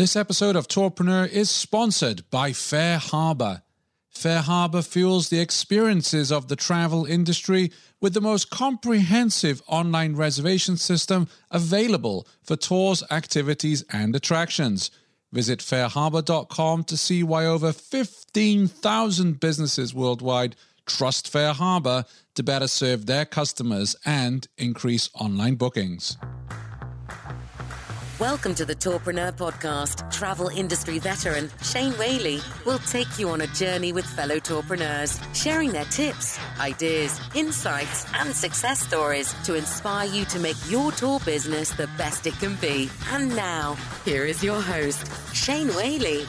This episode of Tourpreneur is sponsored by FareHarbor. Fair Harbor fuels the experiences of the travel industry with the most comprehensive online reservation system available for tours, activities, and attractions. Visit fareharbor.com to see why over 15,000 businesses worldwide trust FareHarbor to better serve their customers and increase online bookings. Welcome to the Tourpreneur podcast. Travel industry veteran Shane Whaley will take you on a journey with fellow tourpreneurs, sharing their tips, ideas, insights, and success stories to inspire you to make your tour business the best it can be. And now, here is your host, Shane Whaley.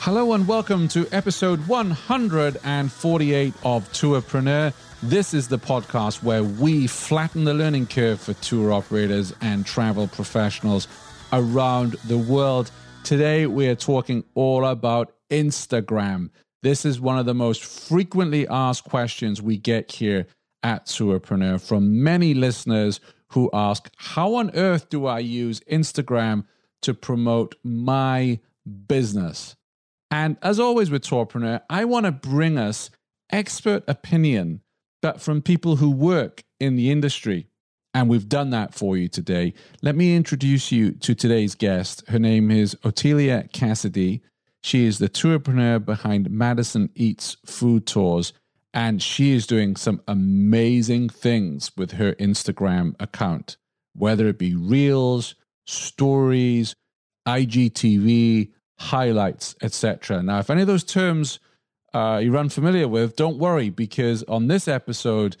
Hello and welcome to episode 148 of Tourpreneur. This is the podcast where we flatten the learning curve for tour operators and travel professionals around the world. Today, we are talking all about Instagram. This is one of the most frequently asked questions we get here at Tourpreneur from many listeners who ask, How on earth do I use Instagram to promote my business? And as always with Tourpreneur, I want to bring us expert opinion but from people who work in the industry. And we've done that for you today. Let me introduce you to today's guest. Her name is Otehlia Cassidy. She is the tourpreneur behind Madison Eats Food Tours, and she is doing some amazing things with her Instagram account, whether it be reels, stories, IGTV, highlights, etc. Now, if any of those terms uh, you're unfamiliar with, don't worry because on this episode,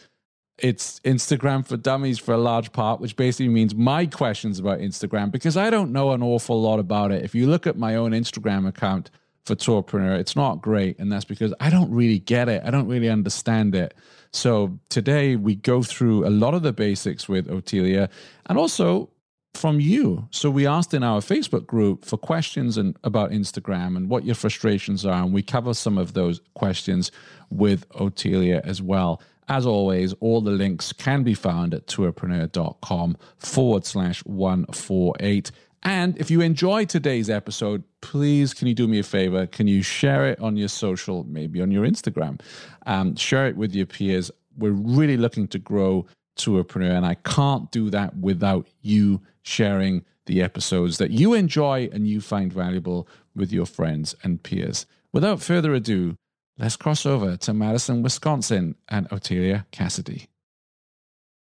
it's Instagram for Dummies for a large part, which basically means my questions about Instagram because I don't know an awful lot about it. If you look at my own Instagram account for Tourpreneur, it's not great. And that's because I don't really get it, I don't really understand it. So today we go through a lot of the basics with Otehlia and also from you. So we asked in our Facebook group for questions and about Instagram and what your frustrations are, and we cover some of those questions with Otehlia as well. As always, all the links can be found at tourpreneur.com forward slash 148. And if you enjoyed today's episode, please can you do me a favor? Can you share it on your social, maybe on your Instagram? Um, share it with your peers. We're really looking to grow Tourpreneur, and I can't do that without you sharing the episodes that you enjoy and you find valuable with your friends and peers. Without further ado, let's cross over to Madison, Wisconsin, and Otehlia Cassidy.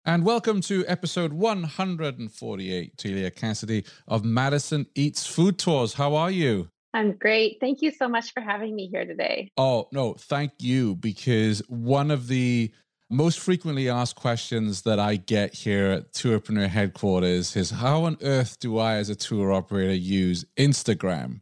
And welcome to episode 148, Otehlia Cassidy of Madison Eats Food Tours. How are you? I'm great. Thank you so much for having me here today. Oh, no, thank you. Because one of the most frequently asked questions that I get here at Tourpreneur headquarters is how on earth do I, as a tour operator, use Instagram?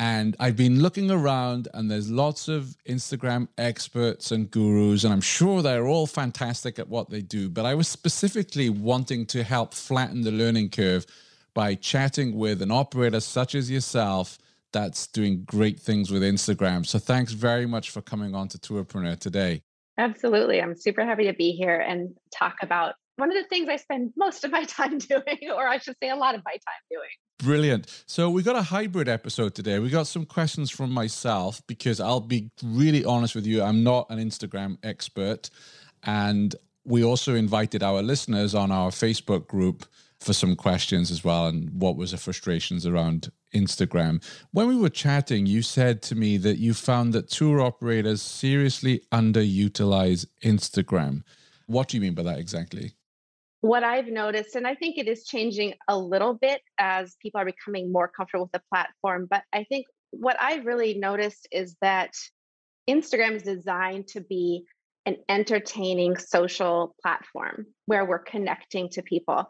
And I've been looking around, and there's lots of Instagram experts and gurus, and I'm sure they're all fantastic at what they do. But I was specifically wanting to help flatten the learning curve by chatting with an operator such as yourself that's doing great things with Instagram. So thanks very much for coming on to Tourpreneur today. Absolutely. I'm super happy to be here and talk about one of the things I spend most of my time doing, or I should say a lot of my time doing. Brilliant. So we got a hybrid episode today. We got some questions from myself because I'll be really honest with you, I'm not an Instagram expert. And we also invited our listeners on our Facebook group for some questions as well and what was the frustrations around Instagram. When we were chatting, you said to me that you found that tour operators seriously underutilize Instagram. What do you mean by that exactly? What I've noticed, and I think it is changing a little bit as people are becoming more comfortable with the platform, but I think what I've really noticed is that Instagram is designed to be an entertaining social platform where we're connecting to people.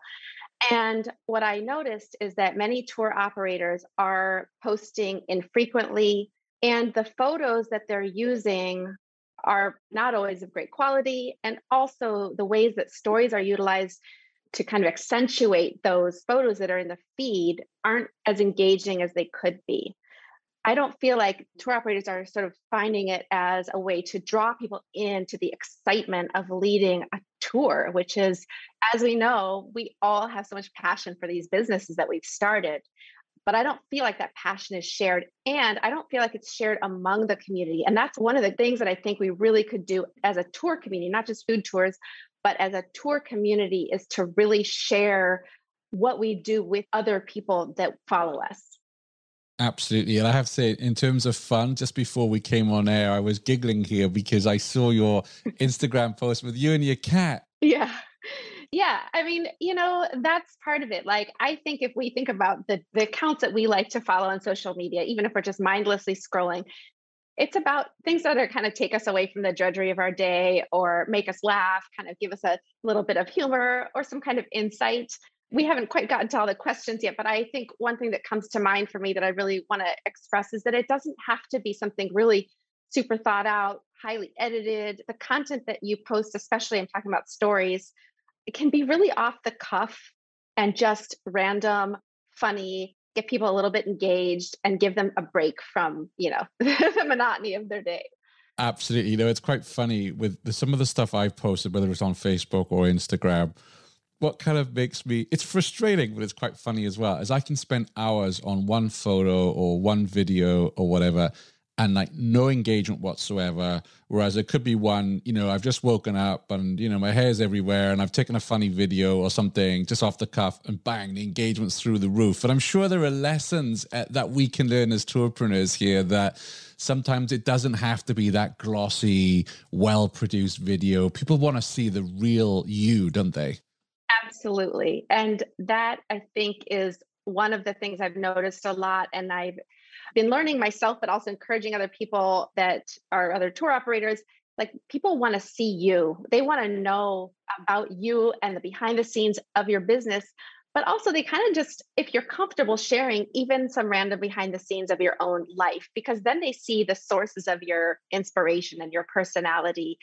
And what I noticed is that many tour operators are posting infrequently, and the photos that they're using are not always of great quality. And also, the ways that stories are utilized to kind of accentuate those photos that are in the feed aren't as engaging as they could be. I don't feel like tour operators are sort of finding it as a way to draw people into the excitement of leading a tour, which is, as we know, we all have so much passion for these businesses that we've started. but I don't feel like that passion is shared. And I don't feel like it's shared among the community. And that's one of the things that I think we really could do as a tour community, not just food tours, but as a tour community, is to really share what we do with other people that follow us. Absolutely. And I have to say, in terms of fun, just before we came on air, I was giggling here because I saw your Instagram post with you and your cat. Yeah. Yeah. I mean, you know, that's part of it. Like, I think if we think about the, the accounts that we like to follow on social media, even if we're just mindlessly scrolling, it's about things that are kind of take us away from the drudgery of our day or make us laugh, kind of give us a little bit of humor or some kind of insight we haven't quite gotten to all the questions yet, but I think one thing that comes to mind for me that I really want to express is that it doesn't have to be something really super thought out, highly edited. The content that you post, especially I'm talking about stories, it can be really off the cuff and just random, funny, get people a little bit engaged and give them a break from, you know, the monotony of their day. Absolutely. You know, it's quite funny with some of the stuff I've posted, whether it's on Facebook or Instagram what kind of makes me it's frustrating but it's quite funny as well is i can spend hours on one photo or one video or whatever and like no engagement whatsoever. Whereas it could be one you know i've just woken up and you know my hair's everywhere and i've taken a funny video or something just off the cuff and bang the engagement's through the roof. And i'm sure there are lessons at, that we can learn as tourpreneurs here that sometimes it doesn't have to be that glossy well produced video. People want to see the real you don't they Absolutely. And that I think is one of the things I've noticed a lot. And I've been learning myself, but also encouraging other people that are other tour operators. Like people want to see you, they want to know about you and the behind the scenes of your business. But also, they kind of just, if you're comfortable sharing even some random behind the scenes of your own life, because then they see the sources of your inspiration and your personality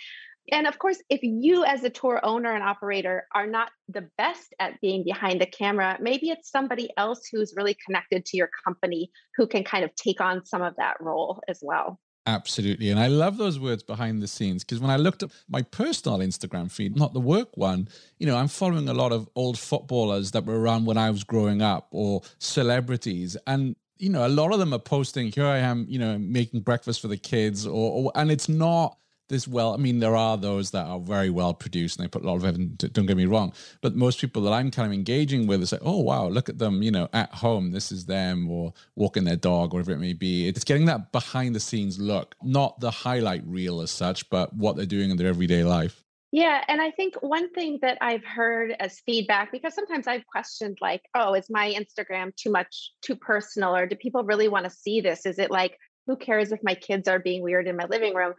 and of course, if you, as a tour owner and operator, are not the best at being behind the camera, maybe it's somebody else who's really connected to your company who can kind of take on some of that role as well. Absolutely. And I love those words behind the scenes because when I looked at my personal Instagram feed, not the work one, you know, I'm following a lot of old footballers that were around when I was growing up or celebrities. And you know, a lot of them are posting, here I am, you know, making breakfast for the kids, or, or and it's not this well. I mean, there are those that are very well produced and they put a lot of effort. Don't get me wrong, but most people that I'm kind of engaging with is like, oh wow, look at them, you know, at home. This is them, or walking their dog, whatever it may be. It's getting that behind the scenes look, not the highlight reel as such, but what they're doing in their everyday life. Yeah, and I think one thing that I've heard as feedback, because sometimes I've questioned, like, oh, is my Instagram too much, too personal, or do people really want to see this? Is it like, who cares if my kids are being weird in my living room?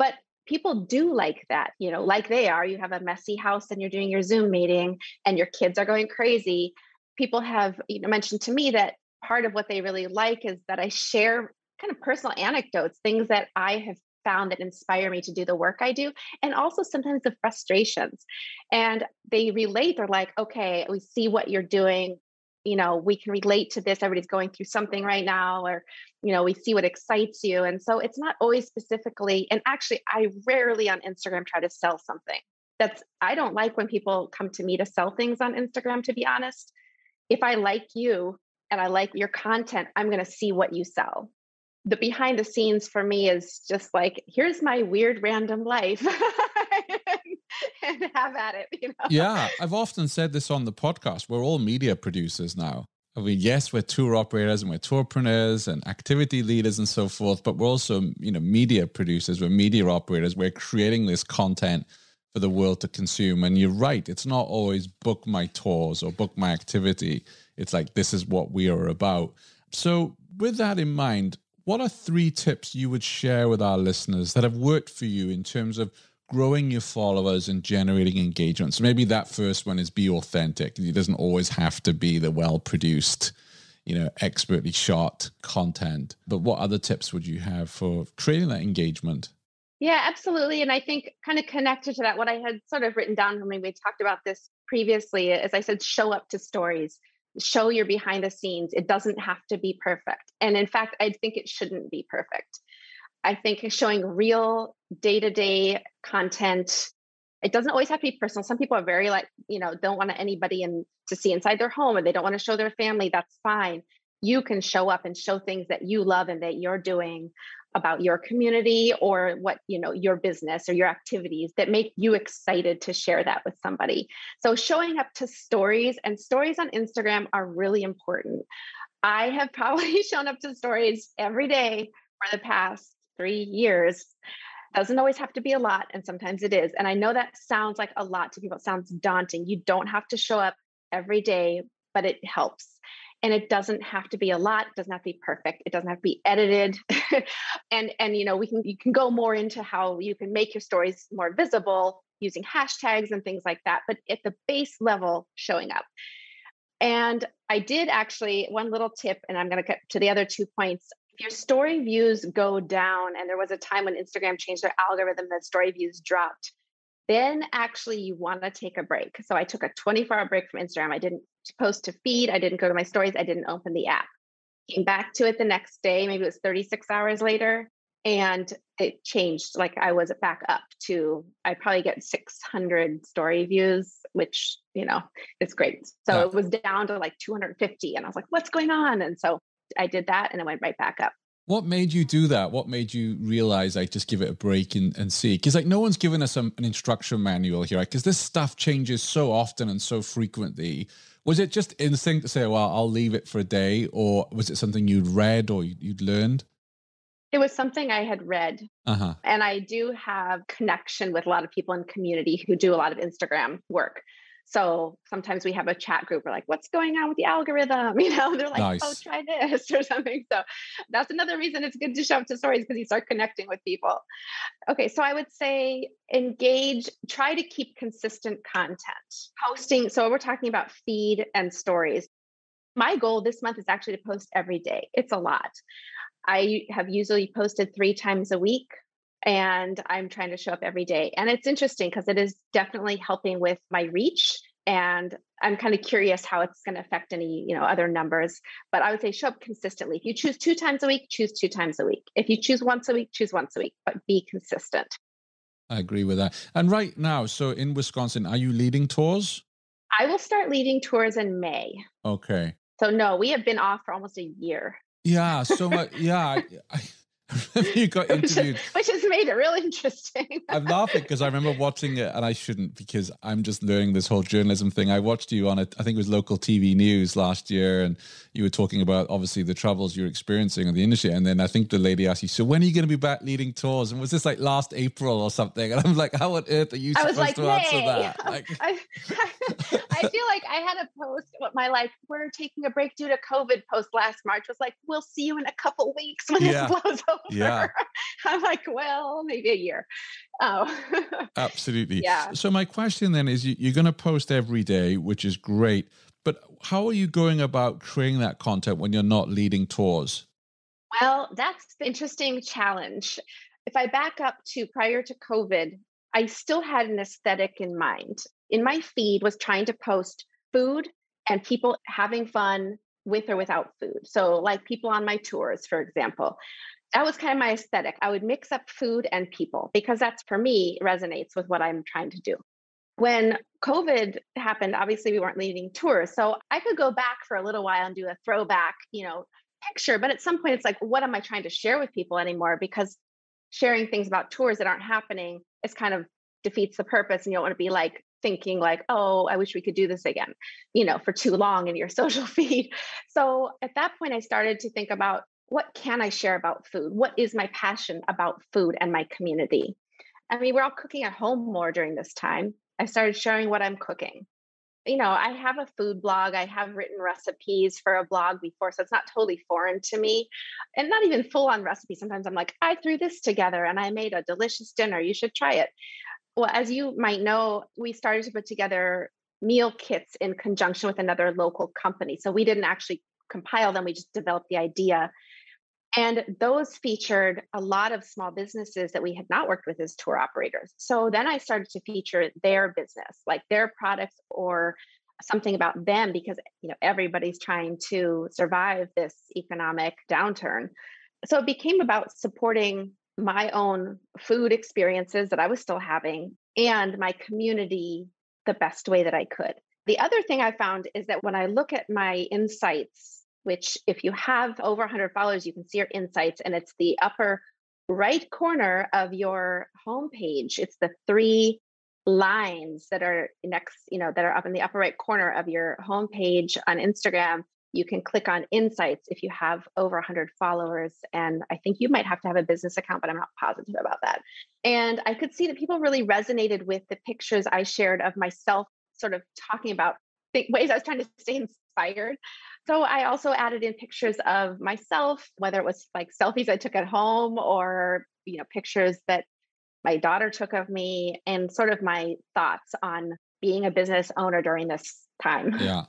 But people do like that, you know, like they are. You have a messy house and you're doing your Zoom meeting and your kids are going crazy. People have you know, mentioned to me that part of what they really like is that I share kind of personal anecdotes, things that I have found that inspire me to do the work I do, and also sometimes the frustrations. And they relate, they're like, okay, we see what you're doing you know we can relate to this everybody's going through something right now or you know we see what excites you and so it's not always specifically and actually i rarely on instagram try to sell something. That's i don't like when people come to me to sell things on instagram to be honest. If i like you and i like your content i'm going to see what you sell. The behind the scenes for me is just like here's my weird random life and have at it. You know? Yeah, I've often said this on the podcast. We're all media producers now. I mean, yes, we're tour operators and we're tourpreneurs and activity leaders and so forth, but we're also, you know, media producers. We're media operators. We're creating this content for the world to consume. And you're right, it's not always book my tours or book my activity. It's like this is what we are about. So, with that in mind, what are three tips you would share with our listeners that have worked for you in terms of growing your followers and generating engagement. So maybe that first one is be authentic. It doesn't always have to be the well produced, you know, expertly shot content. But what other tips would you have for creating that engagement? Yeah, absolutely. And I think kind of connected to that, what I had sort of written down when we talked about this previously, as I said, show up to stories, show your behind the scenes. It doesn't have to be perfect. And in fact, I think it shouldn't be perfect. I think showing real day to day content. It doesn't always have to be personal. Some people are very like, you know, don't want anybody in to see inside their home and they don't want to show their family. That's fine. you can show up and show things that you love and that you're doing about your community or what you know your business or your activities that make you excited to share that with somebody so showing up to stories and stories on instagram are really important i have probably shown up to stories every day for the past three years doesn't always have to be a lot and sometimes it is and i know that sounds like a lot to people it sounds daunting you don't have to show up every day but it helps and it doesn't have to be a lot it doesn't have to be perfect it doesn't have to be edited and and you know we can you can go more into how you can make your stories more visible using hashtags and things like that but at the base level showing up. And i did actually one little tip and i'm going to get to the other two points your story views go down and there was a time when instagram changed their algorithm that story views dropped then actually you want to take a break. So I took a 24 hour break from Instagram. I didn't post to feed, I didn't go to my stories, I didn't open the app. Came back to it the next day, maybe it was 36 hours later, and it changed. Like I was back up to, I probably get 600 story views, which, you know, is great. So yeah. it was down to like 250. And I was like, what's going on? And so I did that and it went right back up. What made you do that? What made you realize I like, just give it a break and, and see? Because like no one's given us an instruction manual here, because right? this stuff changes so often and so frequently. Was it just instinct to say, "Well, I'll leave it for a day," or was it something you'd read or you'd learned? It was something I had read. Uh-huh. And I do have connection with a lot of people in community who do a lot of Instagram work. So sometimes we have a chat group. We're like, what's going on with the algorithm? You know, they're like, oh, nice. oh, try this or something. So that's another reason it's good to show up to stories because you start connecting with people. Okay, so I would say engage, try to keep consistent content. Posting, so we're talking about feed and stories. My goal this month is actually to post every day. It's a lot. I have usually posted three times a week and I'm trying to show up every day. And it's interesting because it is definitely helping with my reach. And I'm kind of curious how it's going to affect any, you know, other numbers. But I would say show up consistently. If you choose two times a week, choose two times a week. If you choose once a week, choose once a week, but be consistent. I agree with that. And right now, so in Wisconsin, are you leading tours? I will start leading tours in May. Okay. So no, we have been off for almost a year. Yeah, so much. Yeah, I, I, you got interviewed, which has made it real interesting. I'm laughing because I remember watching it, and I shouldn't because I'm just learning this whole journalism thing. I watched you on it. I think it was local TV news last year, and you were talking about obviously the troubles you're experiencing in the industry. And then I think the lady asked you, "So when are you going to be back leading tours?" And was this like last April or something? And I'm like, "How on earth are you supposed like, to answer that?" Like, I, I, feel like I had a post. What my like, we're taking a break due to COVID. Post last March was like, "We'll see you in a couple weeks when yeah. this blows over." Yeah. I'm like, well, maybe a year. Oh. Absolutely. Yeah. So my question then is you're going to post every day, which is great. But how are you going about creating that content when you're not leading tours? Well, that's the interesting challenge. If I back up to prior to COVID, I still had an aesthetic in mind. In my feed was trying to post food and people having fun with or without food. So like people on my tours, for example that was kind of my aesthetic. I would mix up food and people because that's for me resonates with what I'm trying to do. When COVID happened, obviously we weren't leading tours. So I could go back for a little while and do a throwback, you know, picture. But at some point it's like, what am I trying to share with people anymore? Because sharing things about tours that aren't happening is kind of defeats the purpose. And you don't want to be like thinking like, oh, I wish we could do this again, you know, for too long in your social feed. So at that point, I started to think about what can I share about food? What is my passion about food and my community? I mean, we're all cooking at home more during this time. I started sharing what I'm cooking. You know, I have a food blog. I have written recipes for a blog before, so it's not totally foreign to me. And not even full on recipes. Sometimes I'm like, I threw this together and I made a delicious dinner. You should try it. Well, as you might know, we started to put together meal kits in conjunction with another local company. So we didn't actually compile them, we just developed the idea and those featured a lot of small businesses that we had not worked with as tour operators. So then I started to feature their business, like their products or something about them because you know everybody's trying to survive this economic downturn. So it became about supporting my own food experiences that I was still having and my community the best way that I could. The other thing I found is that when I look at my insights which if you have over 100 followers, you can see your insights, and it's the upper right corner of your homepage. It's the three lines that are next, you know, that are up in the upper right corner of your homepage on Instagram. You can click on insights if you have over 100 followers. And I think you might have to have a business account, but I'm not positive about that. And I could see that people really resonated with the pictures I shared of myself, sort of talking about ways I was trying to stay inspired. So I also added in pictures of myself, whether it was like selfies I took at home or, you know, pictures that my daughter took of me and sort of my thoughts on being a business owner during this time. Yeah.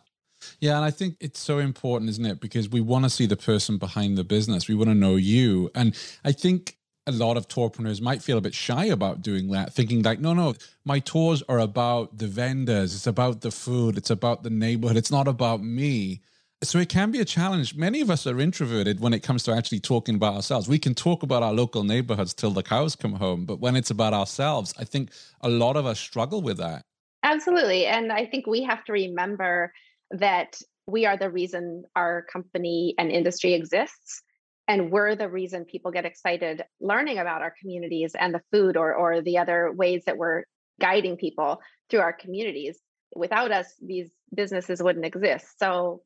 Yeah, and I think it's so important, isn't it? Because we want to see the person behind the business. We want to know you. And I think a lot of tourpreneurs might feel a bit shy about doing that, thinking like, no, no, my tours are about the vendors, it's about the food, it's about the neighborhood, it's not about me. So it can be a challenge. Many of us are introverted when it comes to actually talking about ourselves. We can talk about our local neighborhoods till the cows come home, but when it's about ourselves, I think a lot of us struggle with that. Absolutely. And I think we have to remember that we are the reason our company and industry exists and we're the reason people get excited learning about our communities and the food or or the other ways that we're guiding people through our communities without us these businesses wouldn't exist so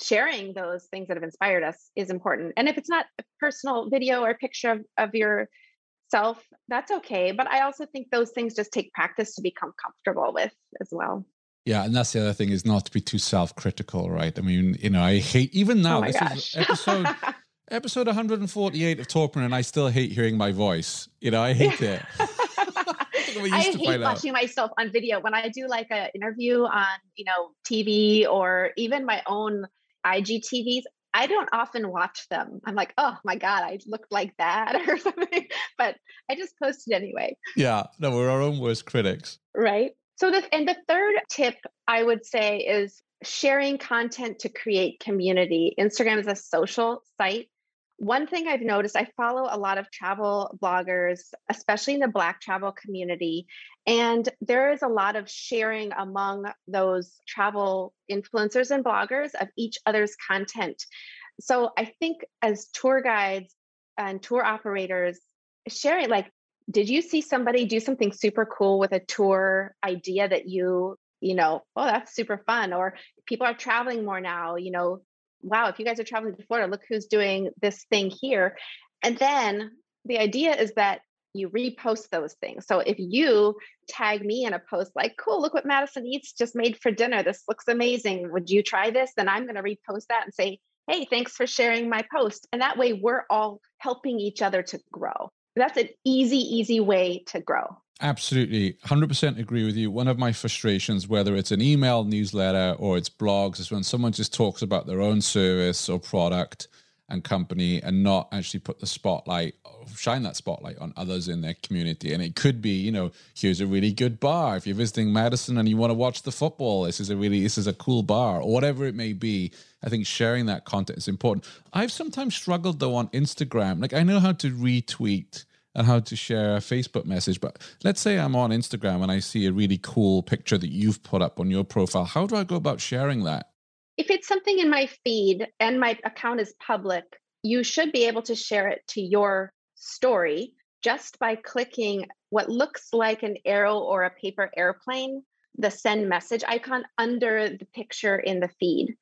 sharing those things that have inspired us is important and if it's not a personal video or picture of, of yourself that's okay but i also think those things just take practice to become comfortable with as well yeah, and that's the other thing is not to be too self-critical, right? I mean, you know, I hate even oh now. Oh this gosh. is episode episode 148 of Tourpreneur, and I still hate hearing my voice. You know, I hate it. I hate watching out. myself on video when I do like an interview on, you know, TV or even my own IGTVs. I don't often watch them. I'm like, oh my God, I looked like that or something. But I just posted anyway. Yeah. No, we're our own worst critics. Right. So the and the third tip I would say is sharing content to create community. Instagram is a social site one thing I've noticed, I follow a lot of travel bloggers, especially in the Black travel community, and there is a lot of sharing among those travel influencers and bloggers of each other's content. So I think as tour guides and tour operators, sharing like, did you see somebody do something super cool with a tour idea that you you know, oh, that's super fun. Or people are traveling more now, you know, wow, if you guys are traveling to Florida, look who's doing this thing here. And then the idea is that you repost those things. So if you tag me in a post like, cool, look what Madison Eats just made for dinner. This looks amazing. Would you try this? Then I'm going to repost that and say, hey, thanks for sharing my post. And that way we're all helping each other to grow. That's an easy, easy way to grow. Absolutely. 100% agree with you. One of my frustrations, whether it's an email newsletter or it's blogs, is when someone just talks about their own service or product and company and not actually put the spotlight, shine that spotlight on others in their community. And it could be, you know, here's a really good bar. If you're visiting Madison and you want to watch the football, this is a really, this is a cool bar or whatever it may be. I think sharing that content is important. I've sometimes struggled though on Instagram. Like I know how to retweet and how to share a Facebook message. But let's say I'm on Instagram and I see a really cool picture that you've put up on your profile. How do I go about sharing that? If it's something in my feed and my account is public, you should be able to share it to your story just by clicking what looks like an arrow or a paper airplane, the send message icon under the picture in the feed.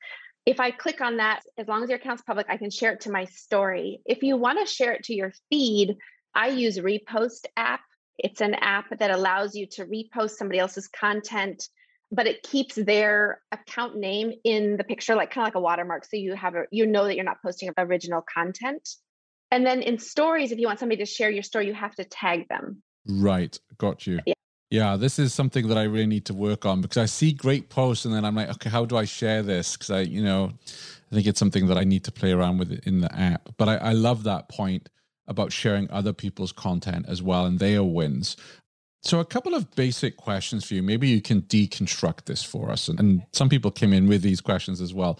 If I click on that, as long as your account's public, I can share it to my story. If you want to share it to your feed, I use Repost app. It's an app that allows you to repost somebody else's content, but it keeps their account name in the picture, like kind of like a watermark. So you have a, you know that you're not posting original content. And then in stories, if you want somebody to share your story, you have to tag them. Right. Got you. Yeah. Yeah, this is something that I really need to work on because I see great posts and then I'm like, okay, how do I share this? Because I, you know, I think it's something that I need to play around with in the app. But I, I love that point about sharing other people's content as well and their wins. So, a couple of basic questions for you. Maybe you can deconstruct this for us. And, and, some people came in with these questions as well.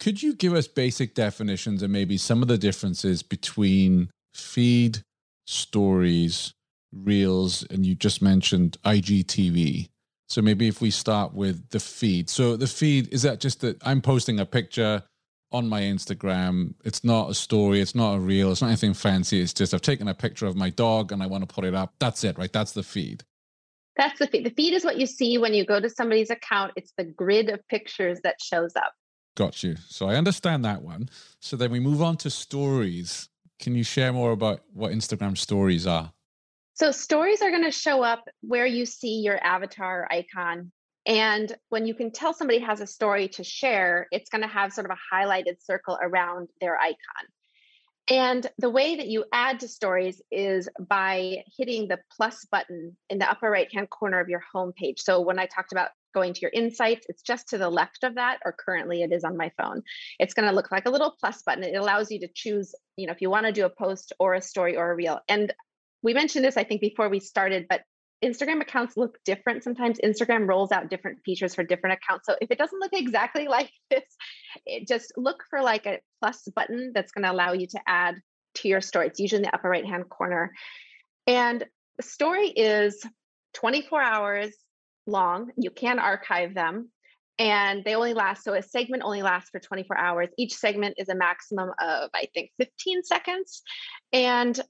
Could you give us basic definitions and maybe some of the differences between feed, stories, reels, and you just mentioned IGTV? So, maybe if we start with the feed. So, the feed is that just that I'm posting a picture on my Instagram. It's not a story, it's not a reel, it's not anything fancy. It's just I've taken a picture of my dog and I want to put it up. That's it, right? That's the feed. That's the feed. The feed is what you see when you go to somebody's account. It's the grid of pictures that shows up. Got you. So I understand that one. So then we move on to stories. Can you share more about what Instagram stories are? So, stories are going to show up where you see your avatar icon. And when you can tell somebody has a story to share, it's going to have sort of a highlighted circle around their icon. And the way that you add to stories is by hitting the plus button in the upper right hand corner of your homepage. So when I talked about going to your insights, it's just to the left of that, or currently it is on my phone. It's going to look like a little plus button. It allows you to choose, you know, if you want to do a post or a story or a reel. And we mentioned this, I think, before we started, but Instagram accounts look different. Sometimes Instagram rolls out different features for different accounts. So if it doesn't look exactly like this, it just look for like a plus button that's going to allow you to add to your story. It's usually in the upper right hand corner. And the story is 24 hours long. You can archive them and they only last so a segment only lasts for 24 hours each segment is a maximum of i think 15 seconds and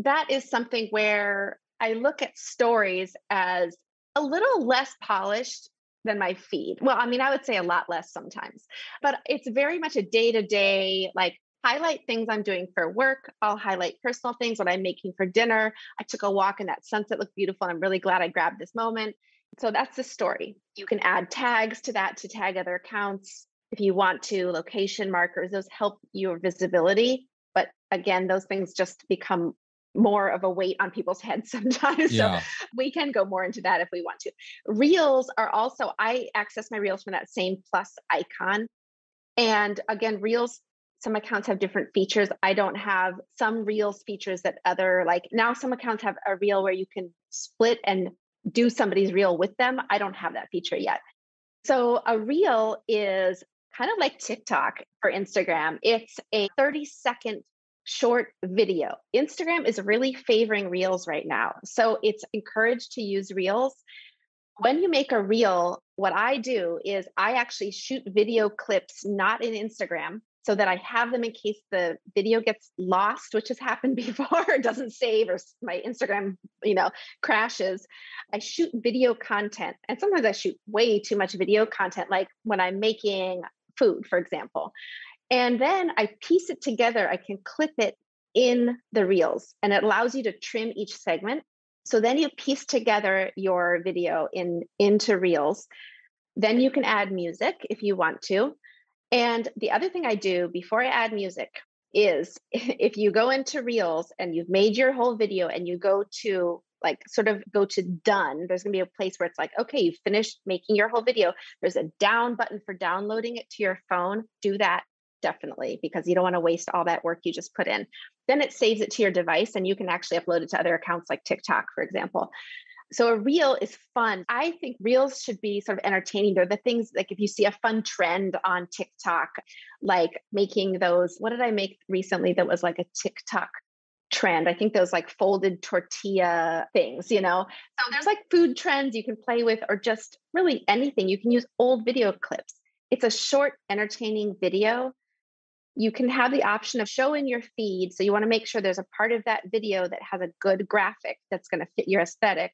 that is something where I look at stories as a little less polished than my feed. Well, I mean, I would say a lot less sometimes, but it's very much a day to day, like highlight things I'm doing for work. I'll highlight personal things, what I'm making for dinner. I took a walk and that sunset looked beautiful. I'm really glad I grabbed this moment. So that's the story. You can add tags to that to tag other accounts. If you want to, location markers, those help your visibility. But again, those things just become more of a weight on people's heads sometimes. Yeah. So we can go more into that if we want to. Reels are also, I access my reels from that same plus icon. And again, reels, some accounts have different features. I don't have some reels features that other, like now some accounts have a reel where you can split and do somebody's reel with them. I don't have that feature yet. So a reel is kind of like TikTok for Instagram. It's a 30 second short video. Instagram is really favoring reels right now. So it's encouraged to use reels. When you make a reel, what I do is I actually shoot video clips not in Instagram so that I have them in case the video gets lost, which has happened before, doesn't save or my Instagram, you know, crashes. I shoot video content and sometimes I shoot way too much video content like when I'm making food, for example. And then I piece it together. I can clip it in the reels and it allows you to trim each segment. So then you piece together your video in into reels. Then you can add music if you want to. And the other thing I do before I add music is if you go into reels and you've made your whole video and you go to like sort of go to done there's going to be a place where it's like okay you've finished making your whole video there's a down button for downloading it to your phone do that definitely because you don't want to waste all that work you just put in. Then it saves it to your device and you can actually upload it to other accounts like TikTok, for example. So a reel is fun. I think reels should be sort of entertaining. They're the things like if you see a fun trend on TikTok, like making those, what did I make recently that was like a TikTok trend? I think those like folded tortilla things, you know? So there's like food trends you can play with or just really anything. You can use old video clips. It's a short, entertaining video you can have the option of show in your feed. So you want to make sure there's a part of that video that has a good graphic that's going to fit your aesthetic.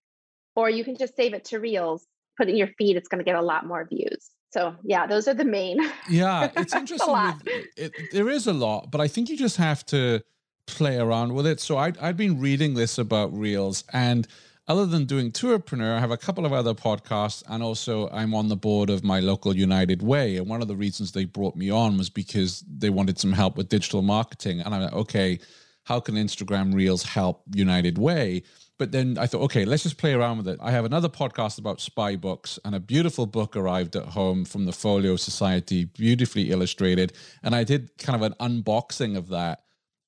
Or you can just save it to Reels, put it in your feed. It's going to get a lot more views. So yeah, those are the main. Yeah, it's interesting. with, it, there is a lot, but I think you just have to play around with it. So I, I'd been reading this about Reels and other than doing Tourpreneur, I have a couple of other podcasts, and also I'm on the board of my local United Way. And one of the reasons they brought me on was because they wanted some help with digital marketing. And I'm like, okay, how can Instagram Reels help United Way? But then I thought, okay, let's just play around with it. I have another podcast about spy books, and a beautiful book arrived at home from the Folio Society, beautifully illustrated. And I did kind of an unboxing of that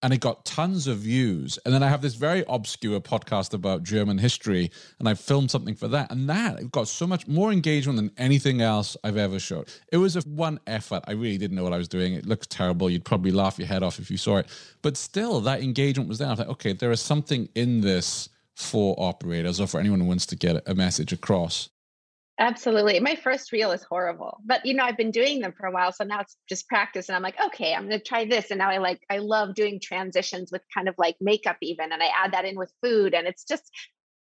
and it got tons of views. And then I have this very obscure podcast about German history, and I filmed something for that, and that got so much more engagement than anything else I've ever showed. It was a one effort. I really didn't know what I was doing. It looks terrible. You'd probably laugh your head off if you saw it, but still, that engagement was there. I was like, okay, there is something in this for operators or for anyone who wants to get a message across. Absolutely. My first reel is horrible, but you know, I've been doing them for a while. So now it's just practice. And I'm like, okay, I'm going to try this. And now I like, I love doing transitions with kind of like makeup, even. And I add that in with food. And it's just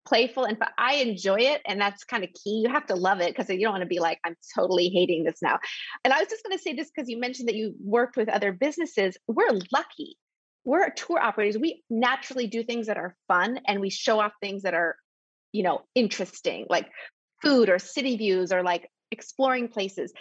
playful. And I enjoy it. And that's kind of key. You have to love it because you don't want to be like, I'm totally hating this now. And I was just going to say this because you mentioned that you worked with other businesses. We're lucky. We're tour operators. We naturally do things that are fun and we show off things that are you know interesting like food or city views or like exploring places.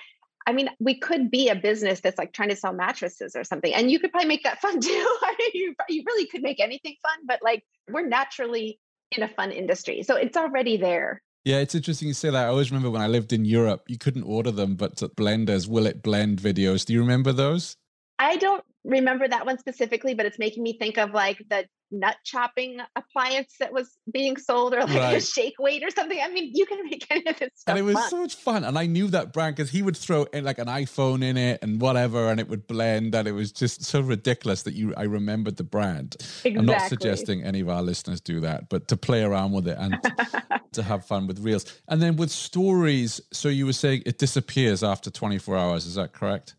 I mean, we could be a business that's like trying to sell mattresses or something, and you could probably make that fun too. You, you really could make anything fun, but like we're naturally in a fun industry, so it's already there. Yeah, it's interesting you say that. I always remember when I lived in Europe, you couldn't order them, but blenders, will it blend videos? Do you remember those? I don't remember that one specifically, but it's making me think of like the nut chopping appliance that was being sold or like right. a shake weight or something. I mean, you can make any of this stuff. And it was fun. so much fun. And I knew that brand because he would throw in like an iPhone in it and whatever, and it would blend. And it was just so ridiculous that you I remembered the brand. Exactly. I'm not suggesting any of our listeners do that, but to play around with it and to have fun with reels. And then with stories, so you were saying it disappears after 24 hours. Is that correct?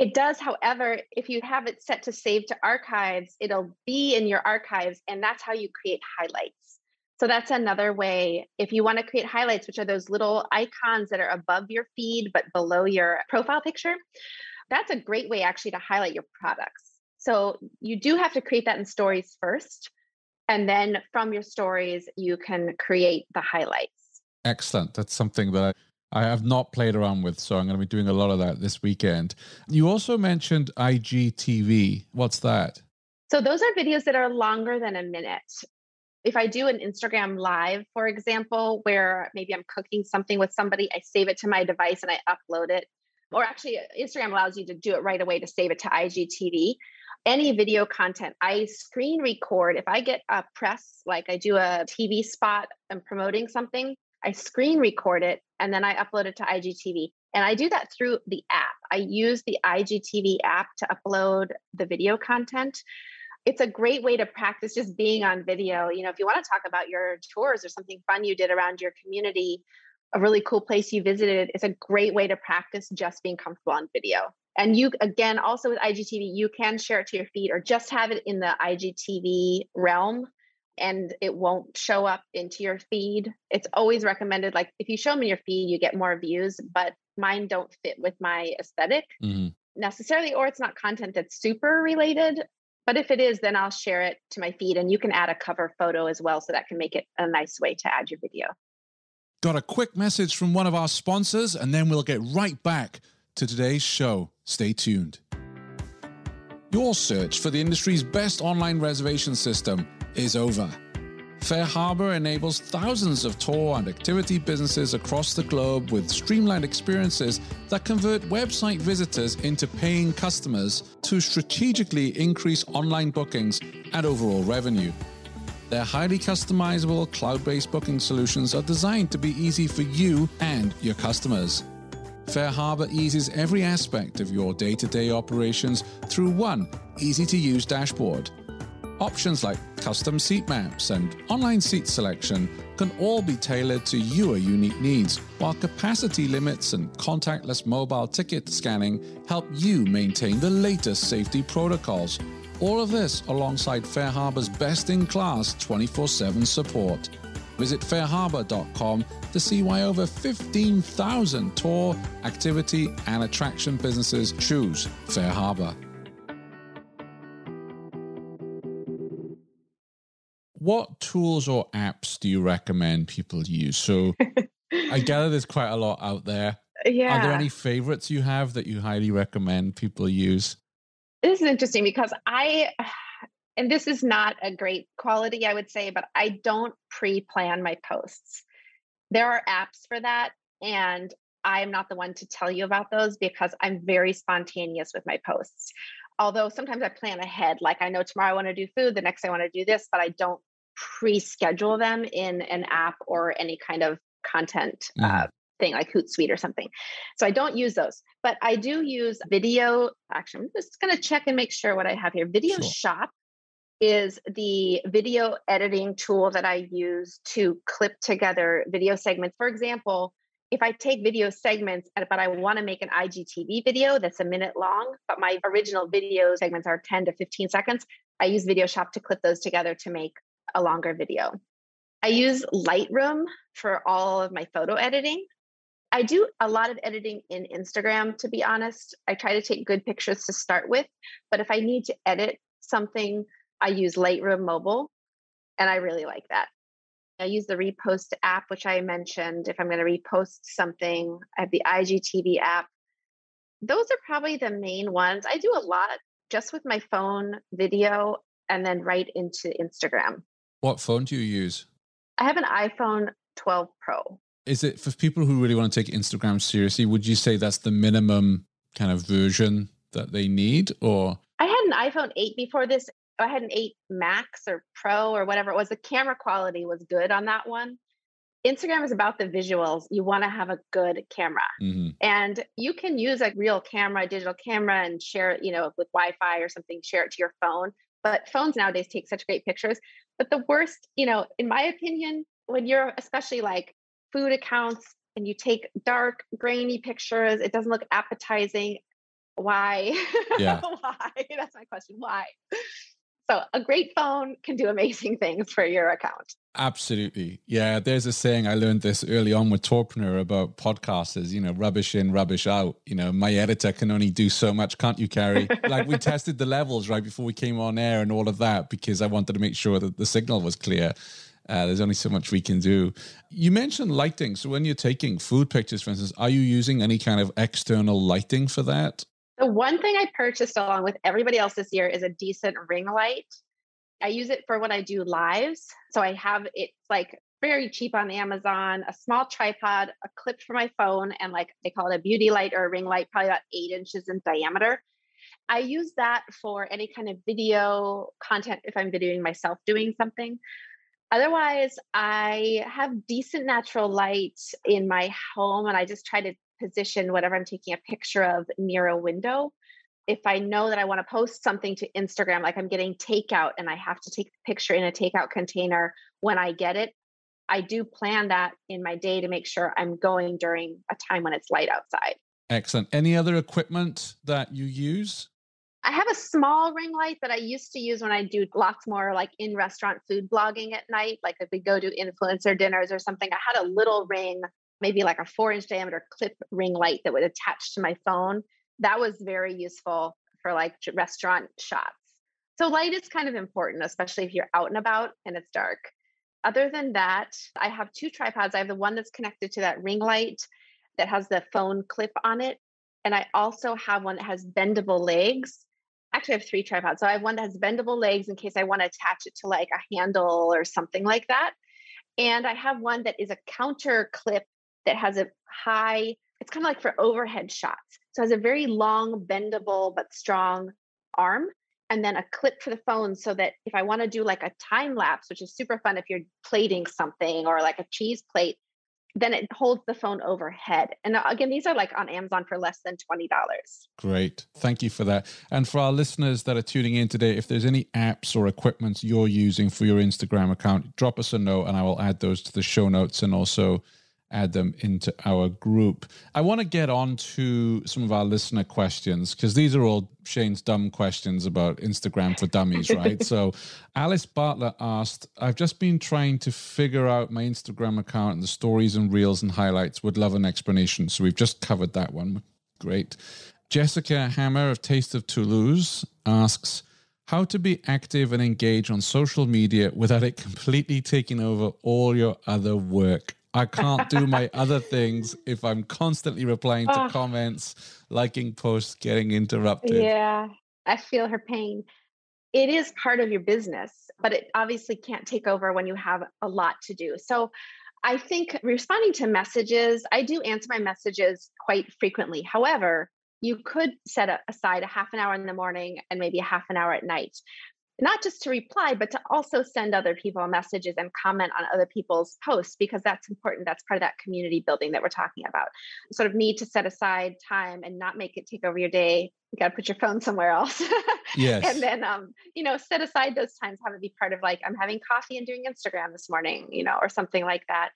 It does, however, if you have it set to save to archives, it'll be in your archives, and that's how you create highlights. So that's another way. If you want to create highlights, which are those little icons that are above your feed but below your profile picture, that's a great way actually to highlight your products. So you do have to create that in stories first. And then from your stories, you can create the highlights. Excellent. That's something that I I have not played around with, so I'm going to be doing a lot of that this weekend. You also mentioned IGTV. What's that? So, those are videos that are longer than a minute. If I do an Instagram live, for example, where maybe I'm cooking something with somebody, I save it to my device and I upload it. Or actually, Instagram allows you to do it right away to save it to IGTV. Any video content, I screen record. If I get a press, like I do a TV spot and promoting something, I screen record it, and then I upload it to IGTV. And I do that through the app. I use the IGTV app to upload the video content. It's a great way to practice just being on video. You know, if you want to talk about your tours or something fun you did around your community, a really cool place you visited, it's a great way to practice just being comfortable on video. And you, again, also with IGTV, you can share it to your feed or just have it in the IGTV realm and it won't show up into your feed. It's always recommended, like if you show them in your feed, you get more views, but mine don't fit with my esthetic mm-hmm. necessarily, or it's not content that's super related. But if it is, then I'll share it to my feed and you can add a cover photo as well. So that can make it a nice way to add your video. Got a quick message from one of our sponsors, and then we'll get right back to today's show. Stay tuned. Your search for the industry's best online reservation system is over. FareHarbor enables thousands of tour and activity businesses across the globe with streamlined experiences that convert website visitors into paying customers to strategically increase online bookings and overall revenue. Their highly customizable cloud based booking solutions are designed to be easy for you and your customers. FareHarbor eases every aspect of your day to day operations through one easy to use dashboard. Options like custom seat maps and online seat selection can all be tailored to your unique needs, while capacity limits and contactless mobile ticket scanning help you maintain the latest safety protocols. All of this alongside FareHarbor's best in class 24 7 support. Visit fareharbor.com to see why over 15,000 tour, activity, and attraction businesses choose FareHarbor. What tools or apps do you recommend people use? So I gather there's quite a lot out there. Yeah. Are there any favorites you have that you highly recommend people use? This is interesting because I, and this is not a great quality, I would say, but I don't pre plan my posts. There are apps for that. And I'm not the one to tell you about those because I'm very spontaneous with my posts. Although sometimes I plan ahead, like I know tomorrow I want to do food, the next I want to do this, but I don't pre-schedule them in an app or any kind of content uh, thing like Hootsuite or something. So I don't use those, but I do use video. Actually, I'm just going to check and make sure what I have here. Video sure. Shop is the video editing tool that I use to clip together video segments. For example, if I take video segments, but I want to make an IGTV video that's a minute long, but my original video segments are 10 to 15 seconds, I use Videoshop to clip those together to make a longer video. I use Lightroom for all of my photo editing. I do a lot of editing in Instagram, to be honest. I try to take good pictures to start with, but if I need to edit something, I use Lightroom Mobile, and I really like that. I use the repost app, which I mentioned. If I'm going to repost something, I have the IGTV app. Those are probably the main ones. I do a lot just with my phone video and then right into Instagram. What phone do you use? I have an iPhone 12 Pro. Is it for people who really want to take Instagram seriously? Would you say that's the minimum kind of version that they need or I had an iPhone 8 before this I had an 8 Max or Pro or whatever it was. The camera quality was good on that one. Instagram is about the visuals. You want to have a good camera. Mm-hmm. And you can use a real camera, digital camera, and share it, you know, with Wi Fi or something, share it to your phone. But phones nowadays take such great pictures. But the worst, you know, in my opinion, when you're especially like food accounts and you take dark, grainy pictures, it doesn't look appetizing. Why? Yeah. Why? That's my question. Why? So a great phone can do amazing things for your account. Absolutely. Yeah. There's a saying I learned this early on with Tourpreneur about podcasters, you know, rubbish in, rubbish out. You know, my editor can only do so much, can't you, Carrie? like we tested the levels right before we came on air and all of that because I wanted to make sure that the signal was clear. Uh, there's only so much we can do. You mentioned lighting. So when you're taking food pictures, for instance, are you using any kind of external lighting for that? The one thing I purchased along with everybody else this year is a decent ring light. I use it for when I do lives. So I have it's like very cheap on Amazon, a small tripod, a clip for my phone, and like they call it a beauty light or a ring light, probably about eight inches in diameter. I use that for any kind of video content if I'm videoing myself doing something. Otherwise, I have decent natural light in my home and I just try to position whatever I'm taking a picture of near a window. If I know that I want to post something to Instagram, like I'm getting takeout and I have to take the picture in a takeout container when I get it, I do plan that in my day to make sure I'm going during a time when it's light outside. Excellent. Any other equipment that you use? I have a small ring light that I used to use when I do lots more like in restaurant food blogging at night. Like if we go to influencer dinners or something, I had a little ring maybe like a four inch diameter clip ring light that would attach to my phone. That was very useful for like restaurant shots. So, light is kind of important, especially if you're out and about and it's dark. Other than that, I have two tripods. I have the one that's connected to that ring light that has the phone clip on it. And I also have one that has bendable legs. Actually, I have three tripods. So I have one that has bendable legs in case I want to attach it to like a handle or something like that. And I have one that is a counter clip that has a high, it's kind of like for overhead shots. So it has a very long, bendable, but strong arm. And then a clip for the phone so that if I want to do like a time lapse, which is super fun if you're plating something or like a cheese plate, then it holds the phone overhead. And uh, again, these are like on Amazon for less than $20. Great. Thank you for that. And for our listeners that are tuning in today, if there's any apps or equipment you're using for your Instagram account, drop us a note and I will add those to the show notes and also add them into our group. I want to get on to some of our listener questions because these are all Shane's dumb questions about Instagram for dummies, right? so Alice Bartlett asked, I've just been trying to figure out my Instagram account and the stories and reels and highlights. Would love an explanation. So we've just covered that one. Great. Jessica Hammer of Taste of Toulouse asks, how to be active and engage on social media without it completely taking over all your other work I can't do my other things if I'm constantly replying to oh. comments, liking posts, getting interrupted. Yeah, I feel her pain. It is part of your business, but it obviously can't take over when you have a lot to do. So I think responding to messages, I do answer my messages quite frequently. However, you could set aside a half an hour in the morning and maybe a half an hour at night not just to reply, but to also send other people messages and comment on other people's posts because that's important. That's part of that community building that we're talking about. sort of need to set aside time and not make it take over your day. You got to put your phone somewhere else. yes. And then, um, you know, set aside those times, have it be part of like, I'm having coffee and doing Instagram this morning, you know, or something like that.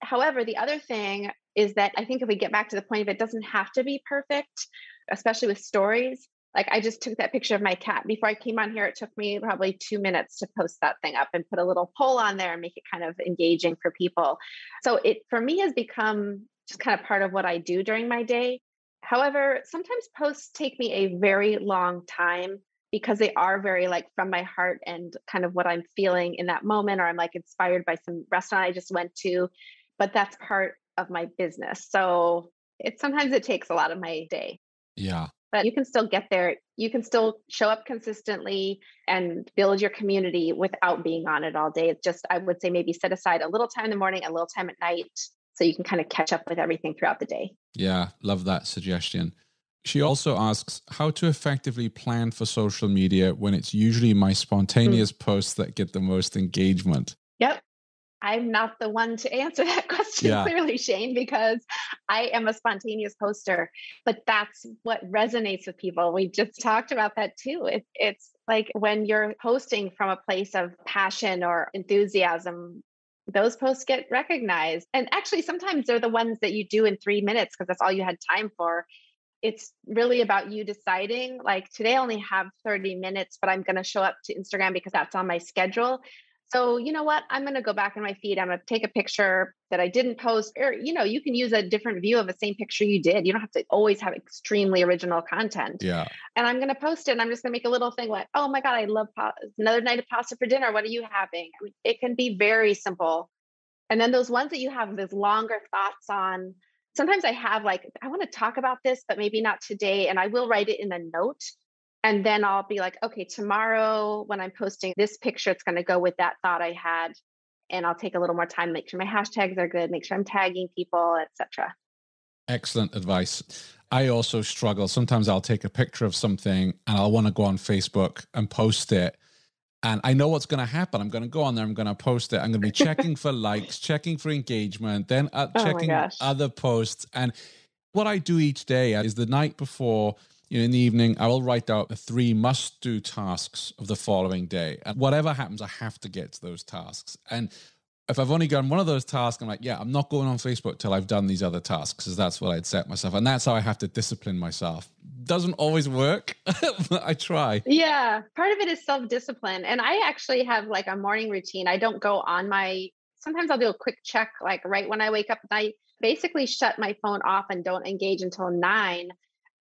However, the other thing is that I think if we get back to the point of it doesn't have to be perfect, especially with stories. Like I just took that picture of my cat before I came on here. It took me probably two minutes to post that thing up and put a little poll on there and make it kind of engaging for people. So it for me has become just kind of part of what I do during my day. However, sometimes posts take me a very long time because they are very like from my heart and kind of what I'm feeling in that moment, or I'm like inspired by some restaurant I just went to. But that's part of my business. So it sometimes it takes a lot of my day. Yeah. But you can still get there. You can still show up consistently and build your community without being on it all day. It's just, I would say, maybe set aside a little time in the morning, a little time at night, so you can kind of catch up with everything throughout the day. Yeah, love that suggestion. She also asks how to effectively plan for social media when it's usually my spontaneous mm-hmm. posts that get the most engagement. Yep. I'm not the one to answer that question yeah. clearly, Shane, because I am a spontaneous poster. But that's what resonates with people. We just talked about that too. It, it's like when you're posting from a place of passion or enthusiasm, those posts get recognized. And actually, sometimes they're the ones that you do in three minutes because that's all you had time for. It's really about you deciding, like, today I only have 30 minutes, but I'm going to show up to Instagram because that's on my schedule. So, you know what? I'm going to go back in my feed. I'm going to take a picture that I didn't post, or, you know, you can use a different view of the same picture you did. You don't have to always have extremely original content. Yeah. And I'm going to post it and I'm just going to make a little thing like, oh my God, I love pa- another night of pasta for dinner. What are you having? I mean, it can be very simple. And then those ones that you have those longer thoughts on, sometimes I have like, I want to talk about this, but maybe not today. And I will write it in a note and then I'll be like, okay, tomorrow when I'm posting this picture, it's going to go with that thought I had. And I'll take a little more time, make sure my hashtags are good, make sure I'm tagging people, etc. Excellent advice. I also struggle. Sometimes I'll take a picture of something and I'll want to go on Facebook and post it. And I know what's going to happen. I'm going to go on there. I'm going to post it. I'm going to be checking for likes, checking for engagement, then uh, oh checking other posts. And what I do each day is the night before you know, in the evening, I will write out the three must do tasks of the following day. And whatever happens, I have to get to those tasks. And if I've only done one of those tasks, I'm like, yeah, I'm not going on Facebook till I've done these other tasks, because that's what I'd set myself. And that's how I have to discipline myself. Doesn't always work, but I try. Yeah. Part of it is self discipline. And I actually have like a morning routine. I don't go on my, sometimes I'll do a quick check, like right when I wake up at night, basically shut my phone off and don't engage until nine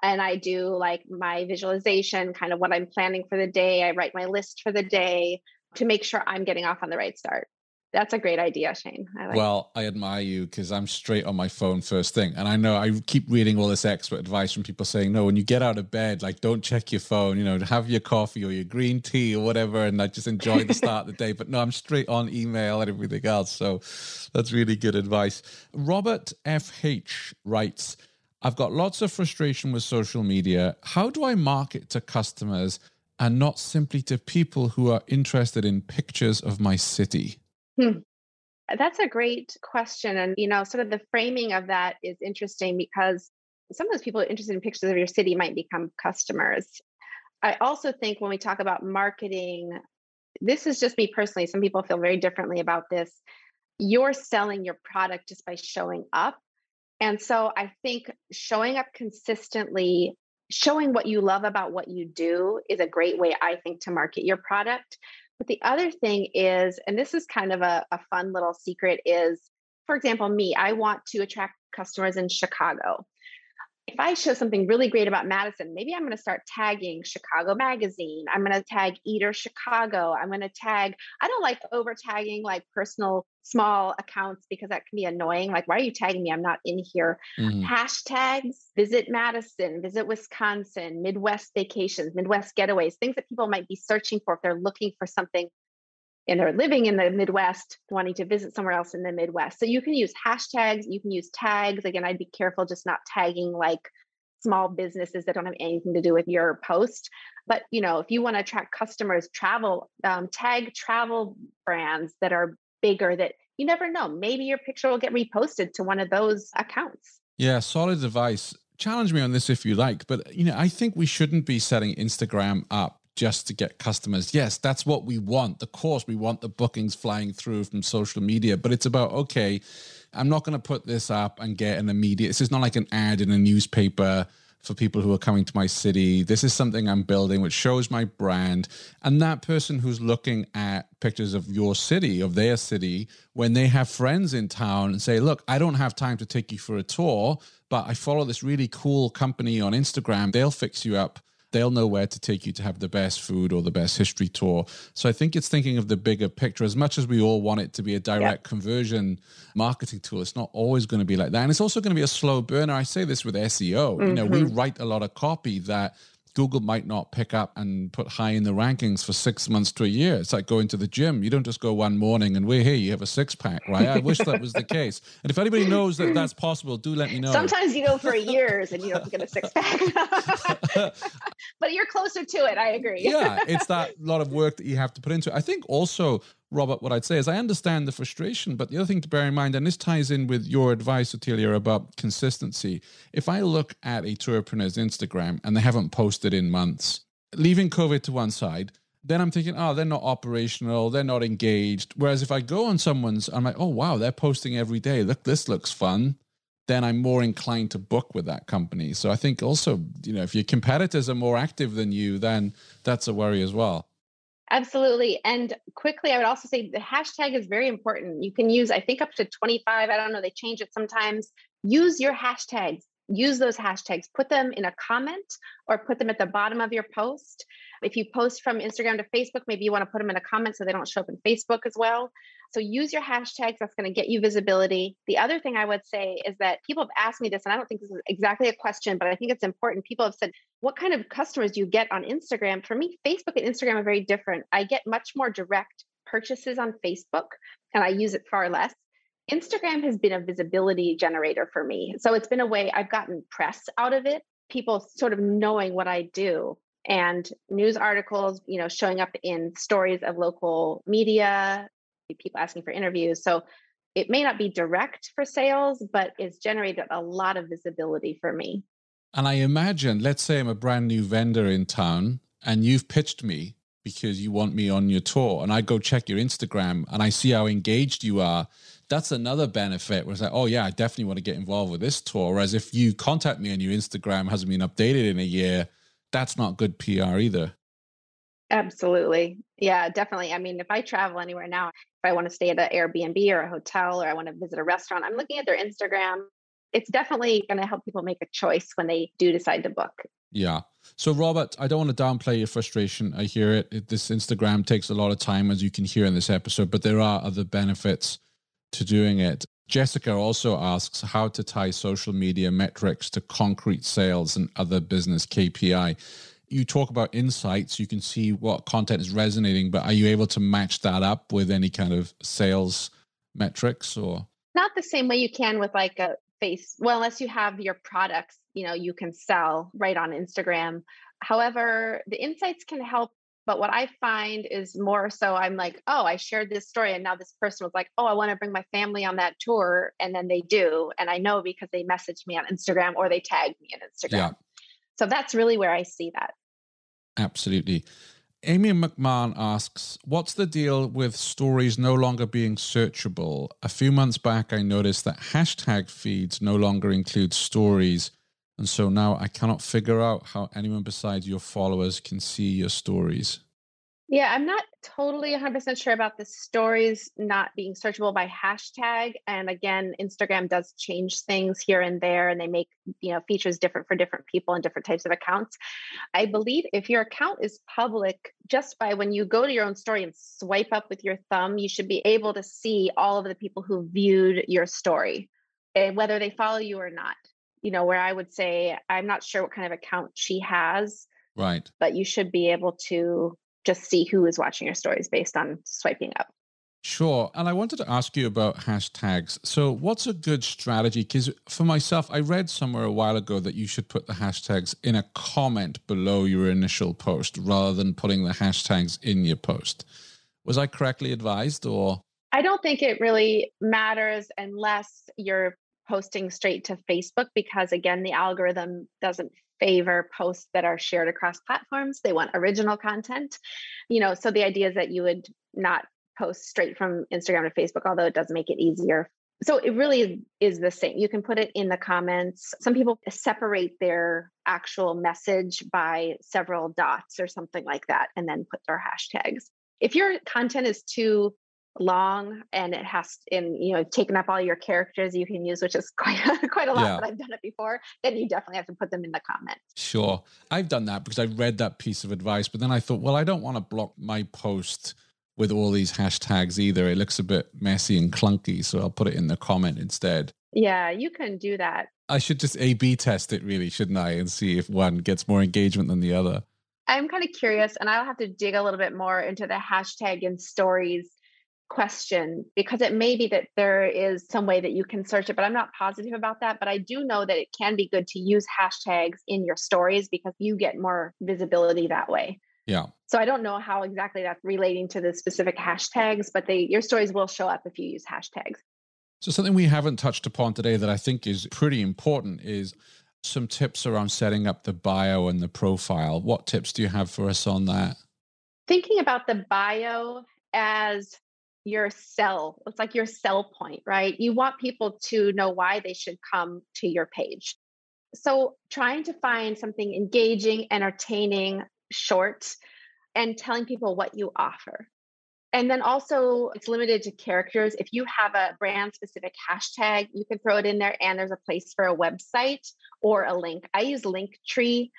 and I do like my visualization, kind of what I'm planning for the day. I write my list for the day to make sure I'm getting off on the right start. That's a great idea, Shane. I like well, I admire you because I'm straight on my phone first thing. And I know I keep reading all this expert advice from people saying, no, when you get out of bed, like don't check your phone, you know, have your coffee or your green tea or whatever, and like just enjoy the start of the day. But no, I'm straight on email and everything else. So that's really good advice. Robert F.H. writes, I've got lots of frustration with social media. How do I market to customers and not simply to people who are interested in pictures of my city? Hmm. That's a great question. And, you know, sort of the framing of that is interesting because some of those people interested in pictures of your city might become customers. I also think when we talk about marketing, this is just me personally. Some people feel very differently about this. You're selling your product just by showing up and so I think showing up consistently, showing what you love about what you do is a great way, I think, to market your product. But the other thing is, and this is kind of a, a fun little secret, is for example, me, I want to attract customers in Chicago if I show something really great about Madison, maybe I'm going to start tagging Chicago Magazine. I'm going to tag Eater Chicago. I'm going to tag, I don't like over tagging like personal small accounts because that can be annoying. Like, why are you tagging me? I'm not in here. Mm-hmm. Hashtags, visit Madison, visit Wisconsin, Midwest vacations, Midwest getaways, things that people might be searching for if they're looking for something and they're living in the Midwest, wanting to visit somewhere else in the Midwest. So you can use hashtags, you can use tags. Again, I'd be careful just not tagging like small businesses that don't have anything to do with your post. But you know, if you want to attract customers, travel, um, tag travel brands that are bigger that you never know. Maybe your picture will get reposted to one of those accounts. Yeah, solid advice. Challenge me on this if you like, but you know, I think we shouldn't be setting Instagram up just to get customers. Yes, that's what we want. Of course, we want the bookings flying through from social media, but it's about, okay, I'm not going to put this up and get an immediate, this is not like an ad in a newspaper for people who are coming to my city. This is something I'm building which shows my brand. And that person who's looking at pictures of your city, of their city, when they have friends in town and say, Look, I don't have time to take you for a tour, but I follow this really cool company on Instagram. They'll fix you up they'll know where to take you to have the best food or the best history tour. So I think it's thinking of the bigger picture. As much as we all want it to be a direct conversion marketing tool, it's not always going to be like that. And it's also going to be a slow burner. I say this with SEO. Mm-hmm. You know, we mm-hmm. write a lot of copy that Google might not pick up and put high in the rankings for six months to a year. It's like going to the gym. You don't just go one morning and we're here, you have a six pack, right? I wish that was the case. And if anybody knows that that's possible, do let me know. Sometimes you go for years and you don't get a six pack. but you're closer to it. I agree. yeah, it's that lot of work that you have to put into it. I think also Robert, what I'd say is I understand the frustration, but the other thing to bear in mind, and this ties in with your advice, Otehlia, about consistency. If I look at a tourpreneur's Instagram and they haven't posted in months, leaving COVID to one side, then I'm thinking, oh, they're not operational, they're not engaged. Whereas if I go on someone's, I'm like, oh, wow, they're posting every day. Look, this looks fun. Then I'm more inclined to book with that company. So I think also, you know, if your competitors are more active than you, then that's a worry as well. Absolutely. And quickly, I would also say the hashtag is very important. You can use, I think, up to 25. I don't know, they change it sometimes. Use your hashtags. Use those hashtags. Put them in a comment or put them at the bottom of your post. If you post from Instagram to Facebook, maybe you want to put them in a comment so they don't show up in Facebook as well. So use your hashtags. That's going to get you visibility. The other thing I would say is that people have asked me this, and I don't think this is exactly a question, but I think it's important. People have said, What kind of customers do you get on Instagram? For me, Facebook and Instagram are very different. I get much more direct purchases on Facebook, and I use it far less. Instagram has been a visibility generator for me. So it's been a way I've gotten press out of it, people sort of knowing what I do and news articles, you know, showing up in stories of local media, people asking for interviews. So it may not be direct for sales, but it's generated a lot of visibility for me. And I imagine, let's say I'm a brand new vendor in town and you've pitched me because you want me on your tour and I go check your Instagram and I see how engaged you are. That's another benefit where it's like, oh yeah, I definitely want to get involved with this tour. Whereas if you contact me and your Instagram hasn't been updated in a year, that's not good PR either. Absolutely. Yeah, definitely. I mean, if I travel anywhere now, if I want to stay at an Airbnb or a hotel or I want to visit a restaurant, I'm looking at their Instagram. It's definitely going to help people make a choice when they do decide to book. Yeah. So, Robert, I don't want to downplay your frustration. I hear it. This Instagram takes a lot of time, as you can hear in this episode, but there are other benefits to doing it. Jessica also asks how to tie social media metrics to concrete sales and other business KPI you talk about insights, you can see what content is resonating, but are you able to match that up with any kind of sales metrics or? Not the same way you can with like a face, well, unless you have your products, you know, you can sell right on Instagram. However, the insights can help. But what I find is more so I'm like, oh, I shared this story. And now this person was like, oh, I want to bring my family on that tour. And then they do. And I know because they messaged me on Instagram or they tagged me on Instagram. Yeah. So that's really where I see that. Absolutely. Amy McMahon asks, What's the deal with stories no longer being searchable? A few months back, I noticed that hashtag feeds no longer include stories. And so now I cannot figure out how anyone besides your followers can see your stories. Yeah, I'm not totally 100% sure about the stories not being searchable by hashtag. And again, Instagram does change things here and there, and they make you know features different for different people and different types of accounts. I believe if your account is public, just by when you go to your own story and swipe up with your thumb, you should be able to see all of the people who viewed your story, eh, whether they follow you or not. You know, where I would say, I'm not sure what kind of account she has. Right. But you should be able to just see who is watching your stories based on swiping up. Sure. And I wanted to ask you about hashtags. So, what's a good strategy? Because for myself, I read somewhere a while ago that you should put the hashtags in a comment below your initial post rather than putting the hashtags in your post. Was I correctly advised or? I don't think it really matters unless you're posting straight to Facebook because, again, the algorithm doesn't favor posts that are shared across platforms. They want original content. You know, so the idea is that you would not post straight from Instagram to Facebook, although it does make it easier So it really is the same. You can put it in the comments. Some people separate their actual message by several dots or something like that and then put their hashtags. If your content is too long and it has in you know taken up all your characters you can use which is quite quite a lot yeah. but i've done it before then you definitely have to put them in the comments. Sure. I've done that because i read that piece of advice but then i thought well i don't want to block my post with all these hashtags either. It looks a bit messy and clunky so i'll put it in the comment instead. Yeah you can do that. I should just a b test it really shouldn't i and see if one gets more engagement than the other. I'm kind of curious and i'll have to dig a little bit more into the hashtag and stories question because it may be that there is some way that you can search it, but I'm not positive about that. But I do know that it can be good to use hashtags in your stories because you get more visibility that way. Yeah. So I don't know how exactly that's relating to the specific hashtags, but they your stories will show up if you use hashtags. So something we haven't touched upon today that I think is pretty important is some tips around setting up the bio and the profile. What tips do you have for us on that? Thinking about the bio as your sell it's like your sell point right? You want people to know why they should come to your page. So trying to find something engaging entertaining short and telling people what you offer. And then also it's limited to characters. If you have a brand specific hashtag you can throw it in there and there's a place for a website or a link. I use linktree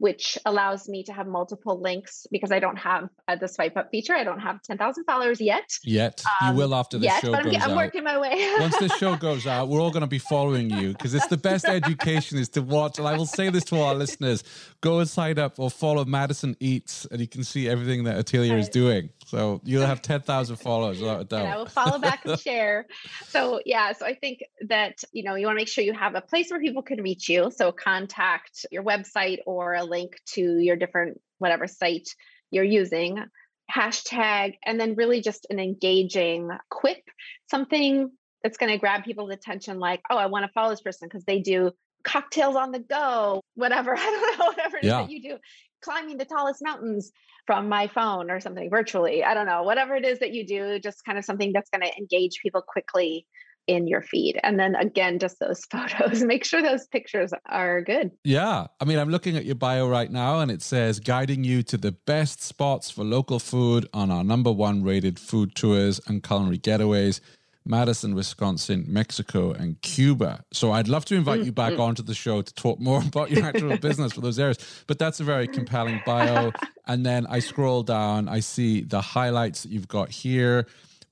which allows me to have multiple links because I don't have uh, the swipe up feature. I don't have 10,000 followers yet. Yet. Um, you will after the yet, show but goes I'm, I'm working my way. Once the show goes out, we're all going to be following you because it's the best education is to watch. And I will say this to our listeners go and sign up or follow Madison Eats and you can see everything that Otehlia right. is doing. So you'll have 10,000 followers without a doubt. And I will follow back and share. So, yeah, so I think that, you know, you want to make sure you have a place where people can reach you. So contact your website or a link to your different, whatever site you're using, hashtag, and then really just an engaging quip, something that's going to grab people's attention like, oh, I want to follow this person because they do cocktails on the go, whatever. I don't know, whatever it is yeah. that you do, climbing the tallest mountains from my phone or something virtually. I don't know, whatever it is that you do, just kind of something that's going to engage people quickly in your feed. And then again, just those photos, make sure those pictures are good. Yeah. I mean, I'm looking at your bio right now and it says guiding you to the best spots for local food on our number one rated food tours and culinary getaways. Madison, Wisconsin, Mexico, and Cuba. So I'd love to invite you back mm-hmm. onto the show to talk more about your actual business for those areas. But that's a very compelling bio. And then I scroll down, I see the highlights that you've got here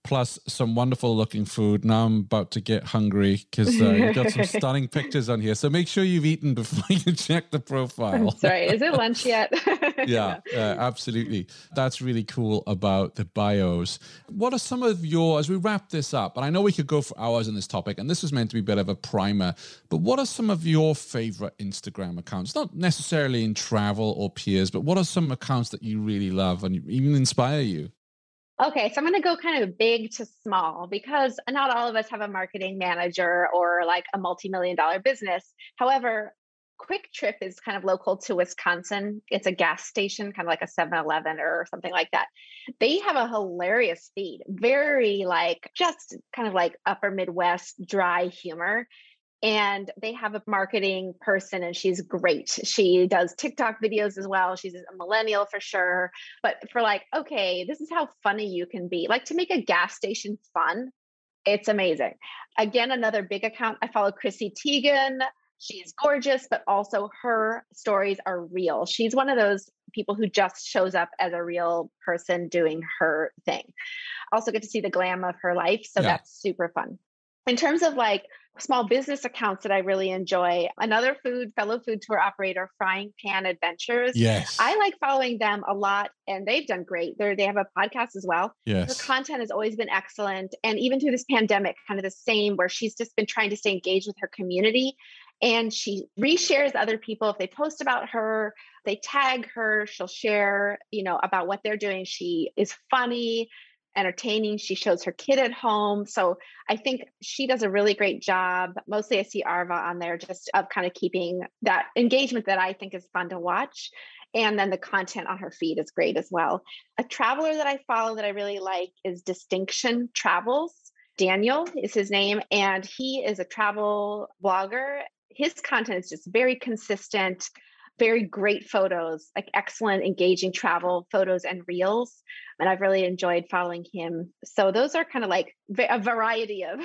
plus some wonderful looking food. Now I'm about to get hungry because uh, you've got some stunning pictures on here. So make sure you've eaten before you check the profile. Sorry, is it lunch yet? yeah, uh, absolutely. That's really cool about the bios. What are some of your, as we wrap this up, and I know we could go for hours on this topic, and this was meant to be a bit of a primer, but what are some of your favorite Instagram accounts? Not necessarily in travel or peers, but what are some accounts that you really love and even inspire you? Okay, so I'm going to go kind of big to small because not all of us have a marketing manager or like a multi million dollar business. However, Kwik Trip is kind of local to Wisconsin. It's a gas station, kind of like a 7 Eleven or something like that. They have a hilarious feed, very like just kind of like upper Midwest dry humor and they have a marketing person and she's great. She does tiktok videos as well. She's a millennial for sure. But for like okay this is how funny you can be. Like to make a gas station fun it's amazing. Again another big account i follow chrissy teigen. She's gorgeous but also her stories are real. She's one of those people who just shows up as a real person doing her thing. Also get to see the glam of her life so yeah. that's super fun. In terms of like small business accounts that I really enjoy. Another food, fellow food tour operator, Frying Pan Adventures. Yes. I like following them a lot and they've done great. They're, they have a podcast as well. Yes. Her content has always been excellent. And even through this pandemic, kind of the same, where she's just been trying to stay engaged with her community. And she reshares other people. If they post about her, they tag her, she'll share, you know, about what they're doing. She is funny entertaining. She shows her kid at home. So I think she does a really great job. Mostly I see Arva on there just of kind of keeping that engagement that I think is fun to watch. And then the content on her feed is great as well. A traveler that I follow that I really like is Distinction Travels. Daniel is his name, and he is a travel blogger. His content is just very consistent, very great photos, like excellent, engaging travel photos and reels. And I've really enjoyed following him. So those are kind of like a variety of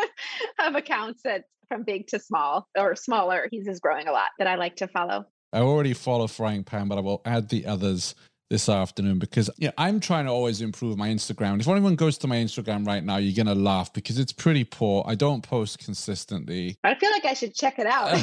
of accounts that from big to small or smaller. He's is growing a lot that I like to follow. I already follow Frying Pan, but I will add the others this afternoon because yeah, I'm trying to always improve my Instagram. If anyone goes to my Instagram right now, you're gonna laugh because it's pretty poor. I don't post consistently. I feel like I should check it out.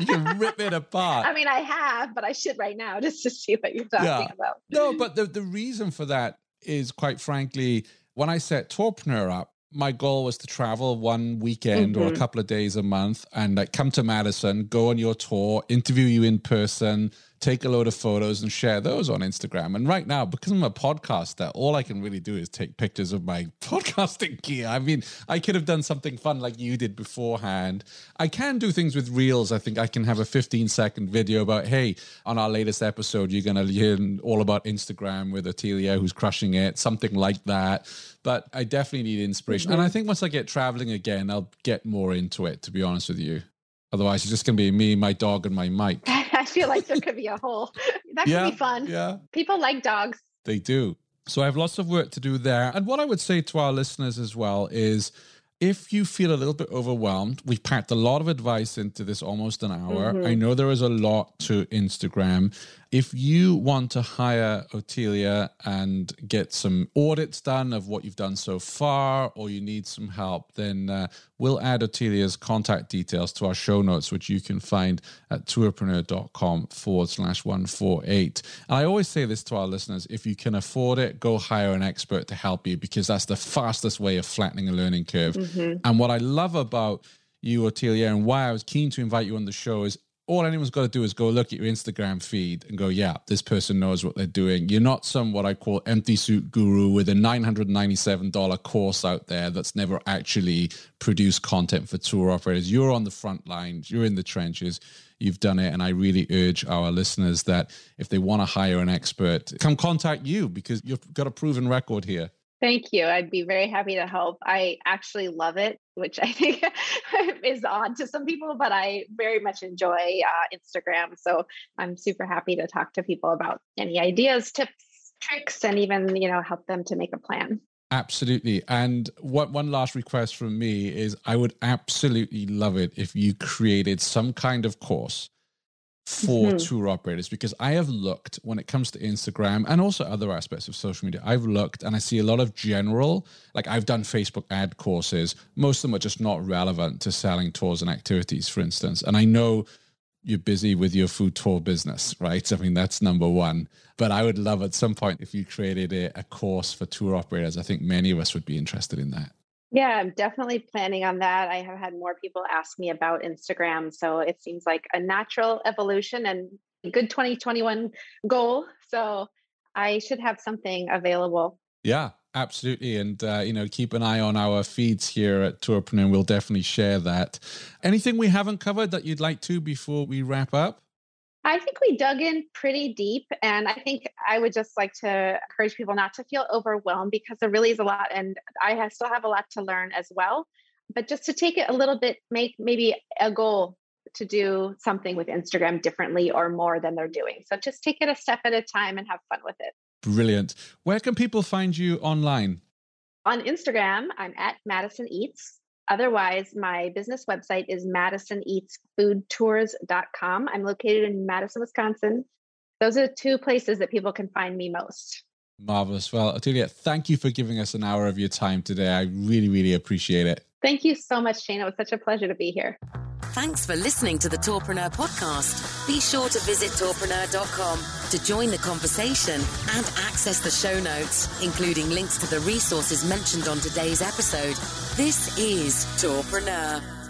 you can rip it apart. I mean, I have, but I should right now just to see what you're talking yeah. about. No, but the the reason for that is quite frankly, when I set Tourpreneur up, my goal was to travel one weekend mm-hmm. or a mm-hmm. couple of days a month and like come to Madison, go on your tour, interview you in person, take a load of photos and share those on Instagram. And right now, because I'm a podcaster, all I can really do is take pictures of my podcasting gear. I mean, I could have done something fun like you did beforehand. I can do things with reels. I think I can have a 15 second video about, hey, on our latest episode, you're going to learn all about Instagram with Otehlia, who's crushing it, something like that. But I definitely need inspiration. Mm-hmm. And I think once I get traveling again, I'll get more into it, to be honest with you. Otherwise, it's just going to be me, my dog, and my mic. I feel like there could be a whole. That could yeah, be fun. Yeah. People like dogs. They do. So I have lots of work to do there. And what I would say to our listeners as well is if you feel a little bit overwhelmed, we've packed a lot of advice into this almost an hour. Mm-hmm. I know there is a lot to Instagram if you want to hire Otehlia and get some audits done of what you've done so far, or you need some help, then uh, we'll add Otehlia's contact details to our show notes, which you can find at tourpreneur.com forward slash 148. And I always say this to our listeners if you can afford it, go hire an expert to help you because that's the fastest way of flattening a learning curve. Mm-hmm. And what I love about you, Otehlia, and why I was keen to invite you on the show is all anyone's got to do is go look at your Instagram feed and go, yeah, this person knows what they're doing. You're not some what I call empty suit guru with a $997 course out there that's never actually produced content for tour operators. You're on the front lines, you're in the trenches, you've done it. And I really urge our listeners that if they want to hire an expert, come contact you because you've got a proven record here. Thank you. I'd be very happy to help. I actually love it, which I think is odd to some people, but I very much enjoy uh, Instagram. So I'm super happy to talk to people about any ideas, tips, tricks, and even you know help them to make a plan. Absolutely. And what one last request from me is I would absolutely love it if you created some kind of course for mm-hmm. tour operators because I have looked when it comes to Instagram and also other aspects of social media. I've looked and I see a lot of general, like I've done Facebook ad courses. Most of them are just not relevant to selling tours and activities, for instance. And I know you're busy with your food tour business, right? I mean, that's number one. But I would love at some point if you created a, a course for tour operators. I think many of us would be interested in that. Yeah, I'm definitely planning on that. I have had more people ask me about Instagram. So it seems like a natural evolution and good 2021 goal. So I should have something available. Yeah, absolutely. And, uh, you know, keep an eye on our feeds here at Tourpreneur. We'll definitely share that. Anything we haven't covered that you'd like to before we wrap up? I think we dug in pretty deep. And I think I would just like to encourage people not to feel overwhelmed because there really is a lot. And I have, still have a lot to learn as well. But just to take it a little bit, make maybe a goal to do something with Instagram differently or more than they're doing. So just take it a step at a time and have fun with it. Brilliant. Where can people find you online? On Instagram, I'm at Madison Eats. Otherwise, my business website is madisoneatsfoodtours.com. I'm located in Madison, Wisconsin. Those are the two places that people can find me most. Marvelous. Well, Otehlia, thank you for giving us an hour of your time today. I really, really appreciate it. Thank you so much, Shane. It was such a pleasure to be here. Thanks for listening to the Tourpreneur podcast. Be sure to visit tourpreneur.com to join the conversation and access the show notes, including links to the resources mentioned on today's episode. This is Tourpreneur.